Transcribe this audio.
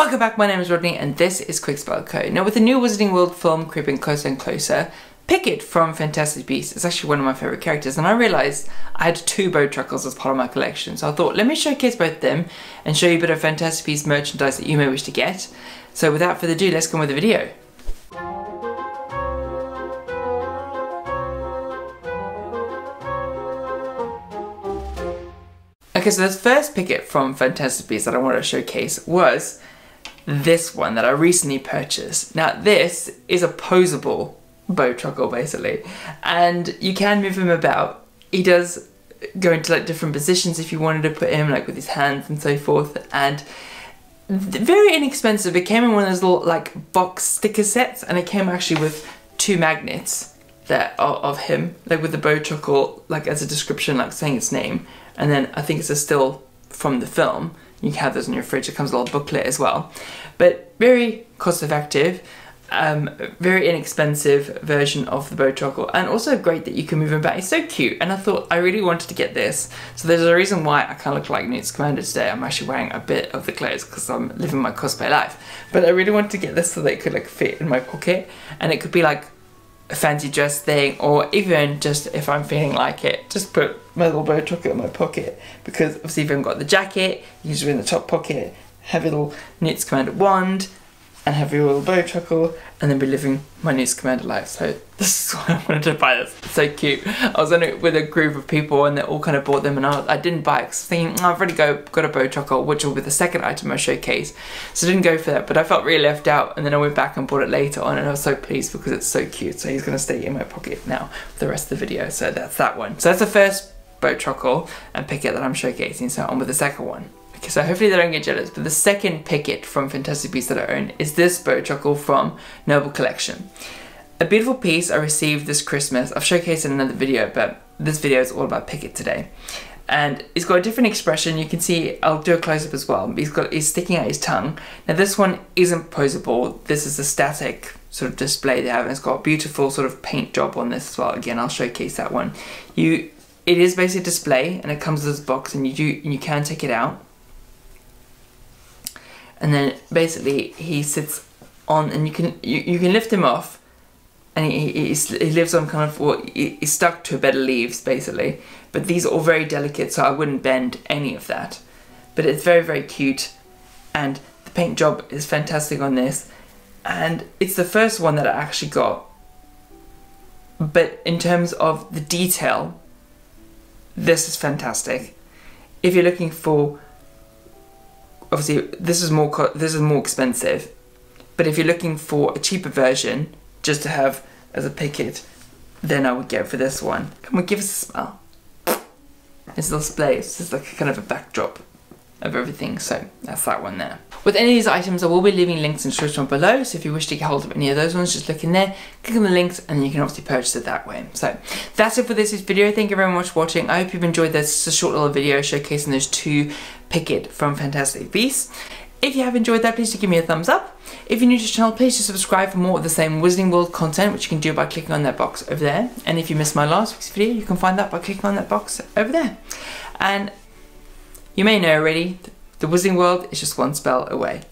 Welcome back, my name is Rodney and this is Quick Spell Code. Now with the new Wizarding World film creeping closer and closer, Pickett from Fantastic Beasts is actually one of my favourite characters and I realised I had two Bowtruckles as part of my collection so I thought let me showcase both them and show you a bit of Fantastic Beasts merchandise that you may wish to get. So without further ado, let's go with the video. Okay, so the first Pickett from Fantastic Beasts that I wanted to showcase was this one that I recently purchased. Now this is a posable Bowtruckle basically, and you can move him about. He does go into like different positions if you wanted to put him like with his hands and so forth, and very inexpensive. It came in one of those little like box sticker sets, and it came actually with two magnets that are of him, like with the Bowtruckle, like as a description, like saying its name, and then I think it's a still from the film. You can have those in your fridge. It comes with a little booklet as well, but very cost effective. Um, very inexpensive version of the Bowtruckle and also great that you can move him back. He's so cute and I thought I really wanted to get this. So there's a reason why I kind of look like Newt Scamander today. I'm actually wearing a bit of the clothes because I'm living my cosplay life. But I really wanted to get this so that it could like fit in my pocket and it could be like fancy dress thing or even just if I'm feeling like it, just put my little Bowtruckle in my pocket because obviously if I've got the jacket, you can just in the top pocket, have a little Newt Scamander wand and have your little Bowtruckle and then be living my Newt Scamander life. So this is why I wanted to buy this. It's so cute. I was in it with a group of people and they all kind of bought them and I, I didn't buy it because thinking, oh, I've already go, got a Bowtruckle which will be the second item I showcase. So I didn't go for that but I felt really left out and then I went back and bought it later on and I was so pleased because it's so cute. So he's going to stay in my pocket now for the rest of the video. So that's that one. So that's the first Bowtruckle and Pickett that I'm showcasing. So on with the second one. Okay, so hopefully they don't get jealous, but the second Pickett from Fantastic Beasts that I own is this Bowtruckle from Noble Collection. A beautiful piece I received this Christmas. I've showcased in another video, but this video is all about Pickett today. And he's got a different expression. You can see, I'll do a close-up as well. He's got, he's sticking out his tongue. Now this one isn't posable. This is a static sort of display they have. And it's got a beautiful sort of paint job on this as well. Again, I'll showcase that one. You, it is basically a display and it comes with this box and you do, and you can take it out and then basically he sits on and you can you, you can lift him off. And he, he, he lives on kind of what he's stuck to a bed of leaves basically. But these are all very delicate so I wouldn't bend any of that. But it's very very cute. And the paint job is fantastic on this. And it's the first one that I actually got. But in terms of the detail this is fantastic. If you're looking for obviously this is more this is more expensive, but if you're looking for a cheaper version, just to have as a Pickett, then I would go for this one. Come on, give us a smell. It's a little display. It's like kind of a backdrop of everything. So that's that one there. With any of these items, I will be leaving links in the description below. So if you wish to get hold of any of those ones, just look in there, click on the links, and you can obviously purchase it that way. So that's it for this video. Thank you very much for watching. I hope you've enjoyed this. It's a short little video showcasing those two Pickett from Fantastic Beasts. If you have enjoyed that, please do give me a thumbs up. If you're new to the channel, please do subscribe for more of the same Wizarding World content, which you can do by clicking on that box over there. And if you missed my last week's video, you can find that by clicking on that box over there. And you may know already, the Wizarding World is just one spell away.